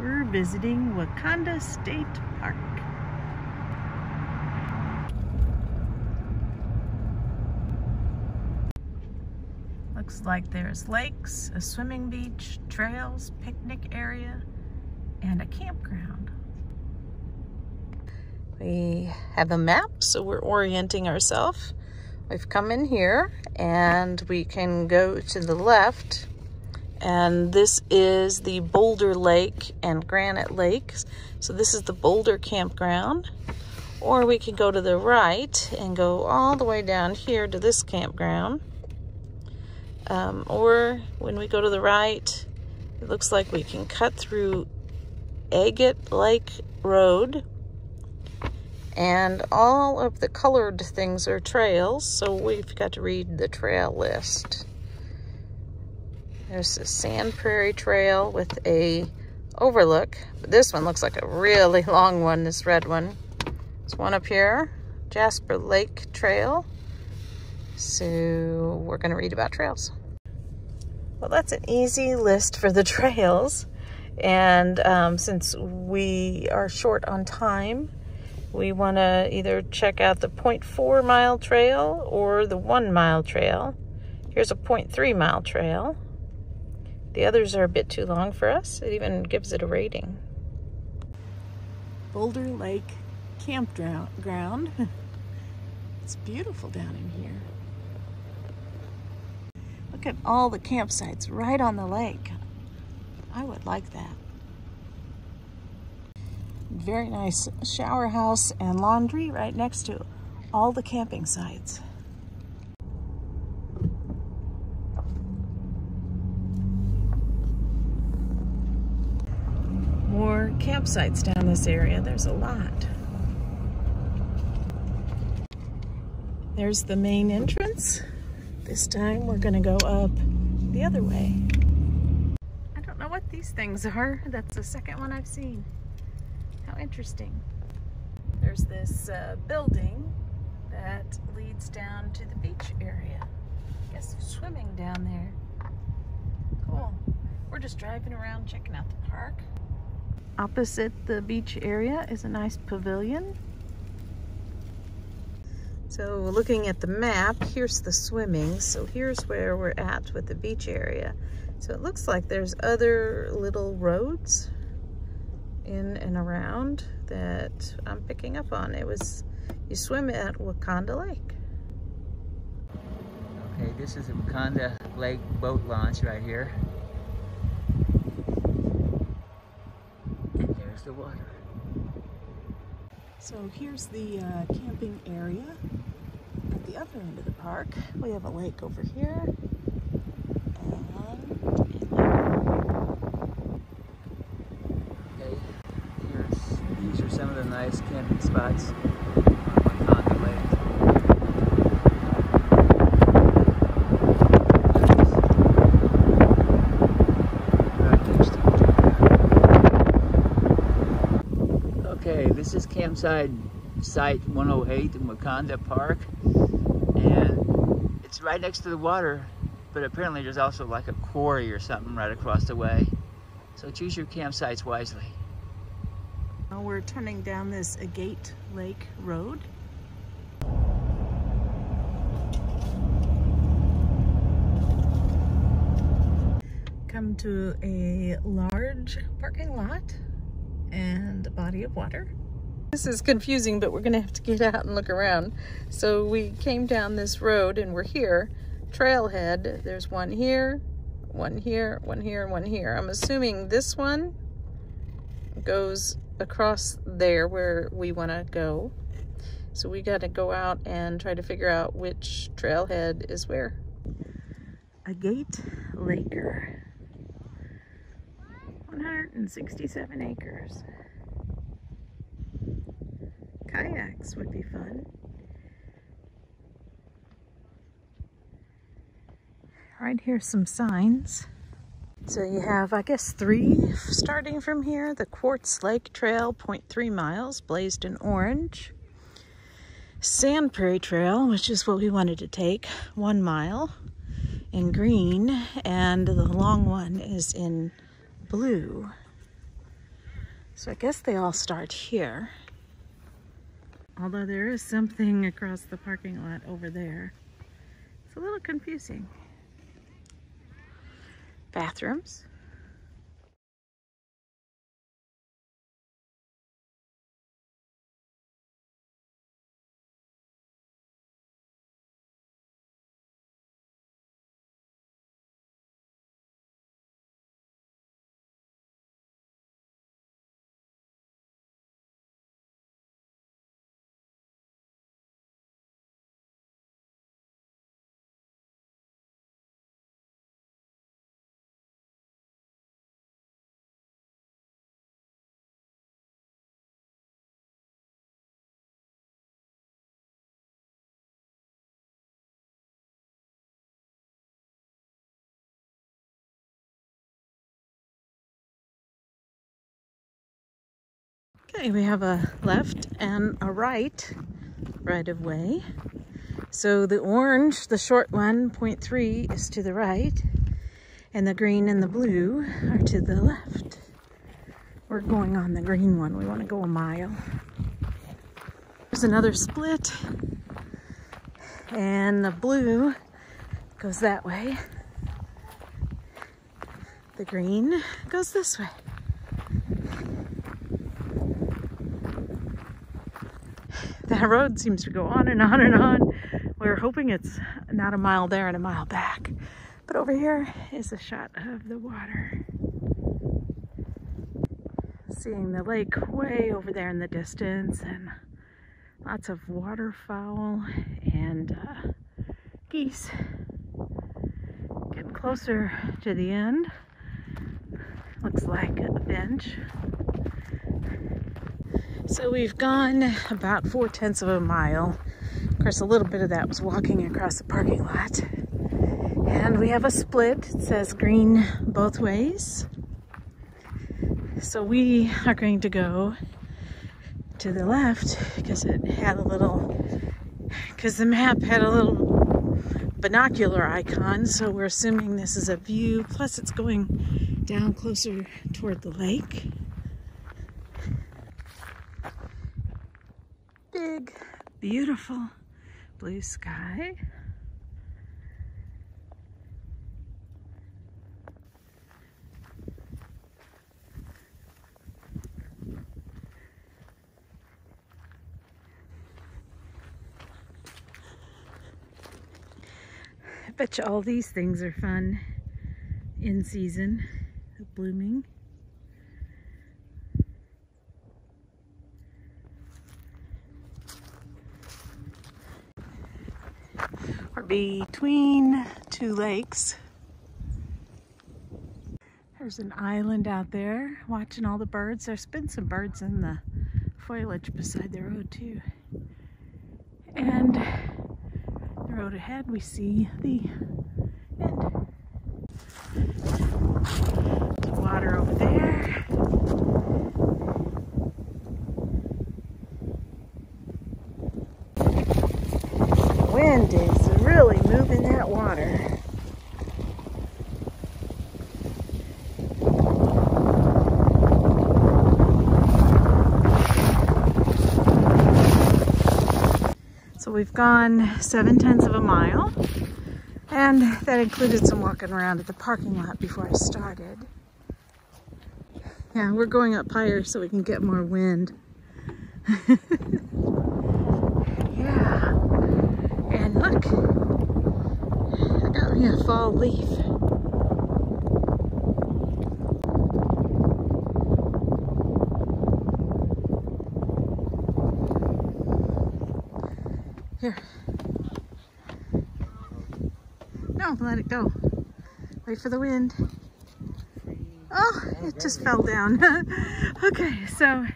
We're visiting Wakonda State Park. Looks like there's lakes, a swimming beach, trails, picnic area, and a campground. We have a map, so we're orienting ourselves. We've come in here and we can go to the left and this is the Boulder Lake and Granite Lakes. So this is the Boulder campground. Or we can go to the right and go all the way down here to this campground. Um, or when we go to the right, it looks like we can cut through Agate Lake Road. And all of the colored things are trails, so we've got to read the trail list. There's a Sand Prairie Trail with a overlook. But this one looks like a really long one, this red one. There's one up here, Jasper Lake Trail. So we're gonna read about trails. Well, that's an easy list for the trails. And um, since we are short on time, we want to either check out the 0.4 mile trail or the 1 mile trail. Here's a 0.3 mile trail. The others are a bit too long for us. It even gives it a rating. Boulder Lake Campground. it's beautiful down in here. Look at all the campsites right on the lake. I would like that. Very nice shower house and laundry right next to all the camping sites. More campsites down this area. There's a lot. There's the main entrance. This time we're gonna go up the other way. I don't know what these things are. That's the second one I've seen. How interesting. There's this uh, building that leads down to the beach area. I guess swimming down there. Cool. We're just driving around checking out the park. Opposite the beach area is a nice pavilion. So looking at the map, here's the swimming. So here's where we're at with the beach area. So it looks like there's other little roads in and around that I'm picking up on. It was, you swim at Wakonda Lake. Okay, this is the Wakonda Lake boat launch right here. The water. So here's the uh, camping area at the other end of the park. We have a lake over here. Okay, here's, these are some of the nice camping spots on Wakonda Lake. Right next to each other. Okay, campsite site 108 in Wakonda Park, and it's right next to the water, but apparently there's also like a quarry or something right across the way. So choose your campsites wisely. Now we're turning down this Agate Lake Road. Come to a large parking lot and a body of water. This is confusing, but we're gonna have to get out and look around. So we came down this road and we're here. Trailhead, there's one here, one here, one here, and one here. I'm assuming this one goes across there where we wanna go. So we gotta go out and try to figure out which trailhead is where. Agate Laker. 167 acres. Kayaks would be fun. Right here's some signs. So you have, I guess, three starting from here. The Quartz Lake Trail, 0.3 miles, blazed in orange. Sand Prairie Trail, which is what we wanted to take, one mile in green. And the long one is in blue. So I guess they all start here. Although there is something across the parking lot over there. It's a little confusing. Bathrooms. Okay, we have a left and a right right of way. So the orange, the short one, 0.3, is to the right, and the green and the blue are to the left. We're going on the green one. We want to go a mile. There's another split, and the blue goes that way. The green goes this way. That road seems to go on and on and on. We're hoping it's not a mile there and a mile back. But over here is a shot of the water. Seeing the lake way over there in the distance and lots of waterfowl and uh, geese. Getting closer to the end. Looks like a bench so we've gone about four tenths of a mile. Of course, a little bit of that was walking across the parking lot. And we have a split. It says green both ways. So we are going to go to the left because it had a little, because the map had a little binocular icon. So we're assuming this is a view. Plus it's going down closer toward the lake. Beautiful blue sky. I bet you all these things are fun in season, blooming. Between two lakes. There's an island out there watching all the birds. There's been some birds in the foliage beside the road too. And the road ahead we see the end. The water over there. Wind is really moving that water. So we've gone seven tenths of a mile and that included some walking around at the parking lot before I started. Yeah, we're going up higher so we can get more wind. yeah. And look, I got me a fall leaf. Here. No, let it go. Wait for the wind. Oh, it just fell down. okay, so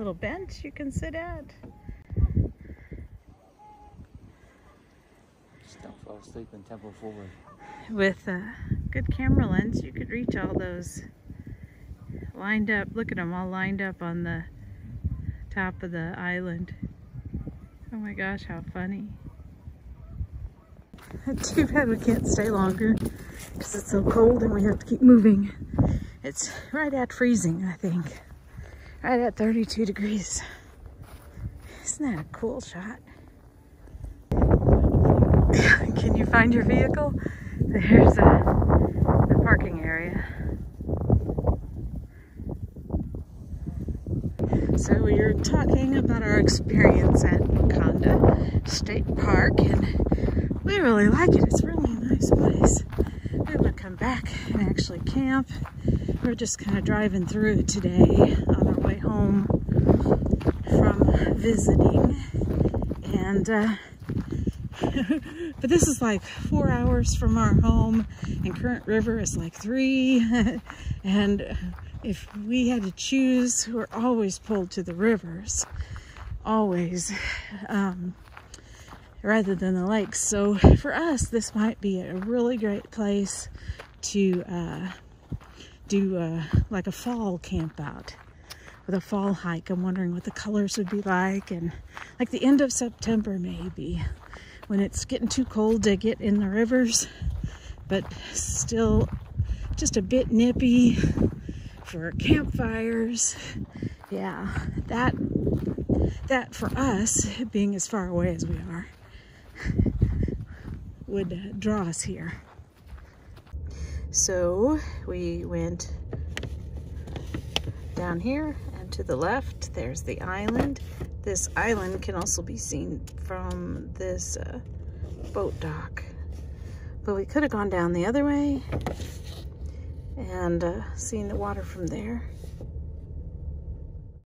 little bench you can sit at. Just don't fall asleep in Temple Forward. With a good camera lens, you could reach all those lined up. Look at them all lined up on the top of the island. Oh my gosh, how funny. Too bad we can't stay longer because it's so cold and we have to keep moving. It's right at freezing, I think. Right at 32 degrees. Isn't that a cool shot? Can you find your vehicle? There's a, the parking area. So we are talking about our experience at Wakonda State Park and we really like it. It's really a nice place. We're gonna come back and actually camp. We're just kind of driving through today on our way home from visiting. And uh, but this is like four hours from our home and Current River is like three. And if we had to choose we're always pulled to the rivers. Always. Um, rather than the lakes. So for us this might be a really great place to uh, do uh, like a fall camp out with a fall hike I'm wondering what the colors would be like and like the end of September maybe when it's getting too cold to get in the rivers, but still just a bit nippy for campfires. Yeah, that that for us, being as far away as we are, would draw us here. So we went down here and to the left, there's the island this island can also be seen from this uh, boat dock. But we could have gone down the other way and uh, seen the water from there.